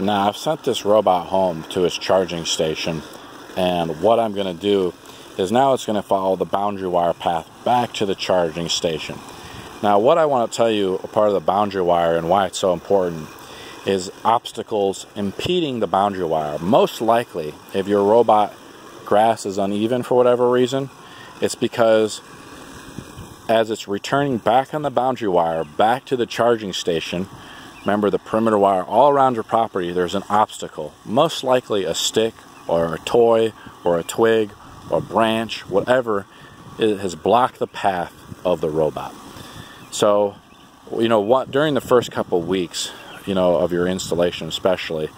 Now I've sent this robot home to its charging station and what I'm going to do is now it's going to follow the boundary wire path back to the charging station. Now what I want to tell you a part of the boundary wire and why it's so important is obstacles impeding the boundary wire. Most likely if your robot grass is uneven for whatever reason, it's because as it's returning back on the boundary wire back to the charging station, remember the perimeter wire all around your property, there's an obstacle. Most likely a stick or a toy or a twig or branch, whatever, it has blocked the path of the robot. So, you know, what during the first couple weeks, you know, of your installation especially,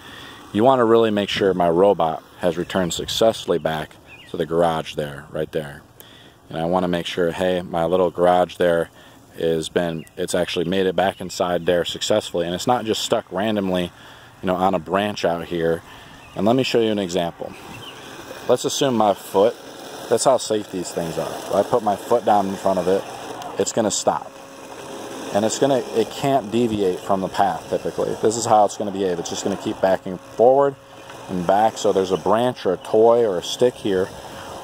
you want to really make sure my robot has returned successfully back to the garage there, right there. And I want to make sure, hey, my little garage there has been, it's actually made it back inside there successfully. And it's not just stuck randomly, you know, on a branch out here. And let me show you an example. Let's assume my foot, that's how safe these things are. If I put my foot down in front of it, it's to stop. And it's to, it can't deviate from the path typically. This is how it's to behave. It's just to keep backing forward and back. So there's a branch or a toy or a stick here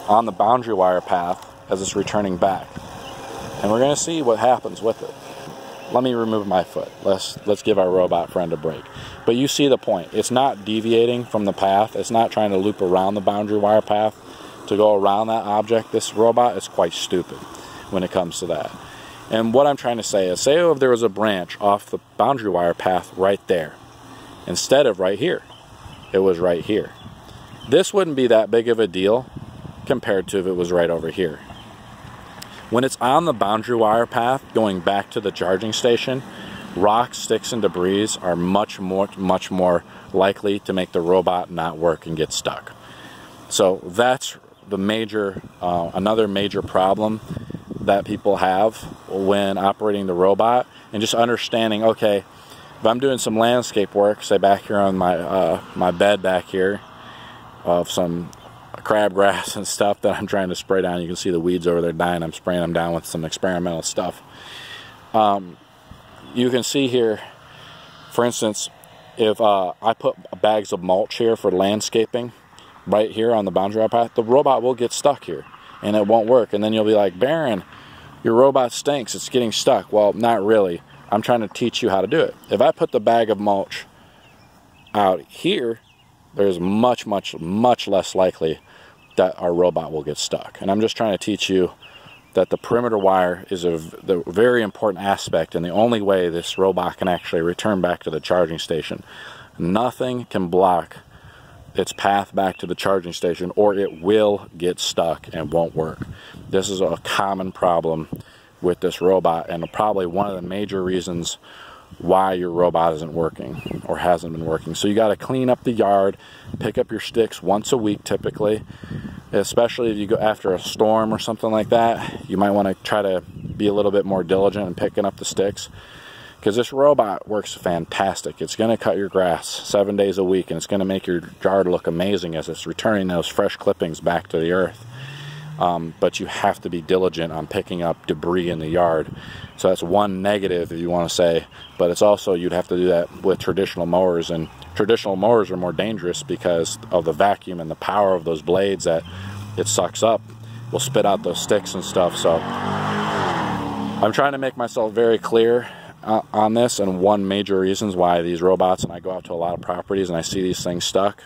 on the boundary wire path as it's returning back. And we're going to see what happens with it. Let me remove my foot. Let's let's give our robot friend a break. But you see the point. It's not deviating from the path. It's not trying to loop around the boundary wire path to go around that object. This robot is quite stupid when it comes to that. And what I'm trying to say is, say if there was a branch off the boundary wire path right there, instead of right here, it was right here. This wouldn't be that big of a deal compared to if it was right over here. When it's on the boundary wire path going back to the charging station, rocks, sticks, and debris are much more, much more likely to make the robot not work and get stuck. So that's the major, uh, another major problem that people have when operating the robot and just understanding, okay, if I'm doing some landscape work, say back here on my, uh, my bed back here of some crabgrass and stuff that I'm trying to spray down. You can see the weeds over there dying. I'm spraying them down with some experimental stuff. Um, you can see here, for instance, if uh, I put bags of mulch here for landscaping, right here on the boundary path, the robot will get stuck here and it won't work. And then you'll be like, Baron, your robot stinks. It's getting stuck. Well, not really. I'm trying to teach you how to do it. If I put the bag of mulch out here, there's much, much, much less likely that our robot will get stuck. And I'm just trying to teach you that the perimeter wire is a very important aspect and the only way this robot can actually return back to the charging station. Nothing can block its path back to the charging station or it will get stuck and won't work. This is a common problem with this robot and probably one of the major reasons why your robot isn't working or hasn't been working. So you got to clean up the yard, pick up your sticks once a week typically, especially if you go after a storm or something like that. You might want to try to be a little bit more diligent in picking up the sticks because this robot works fantastic. It's going to cut your grass seven days a week and it's going to make your yard look amazing as it's returning those fresh clippings back to the earth. Um, but you have to be diligent on picking up debris in the yard. So that's one negative, if you want to say. But it's also you'd have to do that with traditional mowers, and traditional mowers are more dangerous because of the vacuum and the power of those blades that it sucks up. Will spit out those sticks and stuff. So I'm trying to make myself very clear uh, on this, and one major reasons why these robots, and I go out to a lot of properties and I see these things stuck,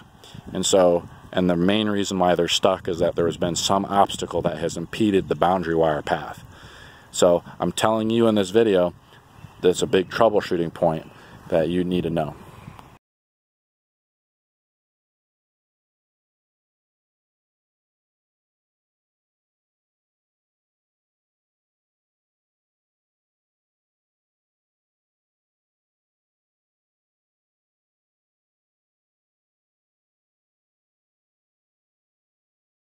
and so and the main reason why they're stuck is that there has been some obstacle that has impeded the boundary wire path. So I'm telling you in this video that's a big troubleshooting point that you need to know.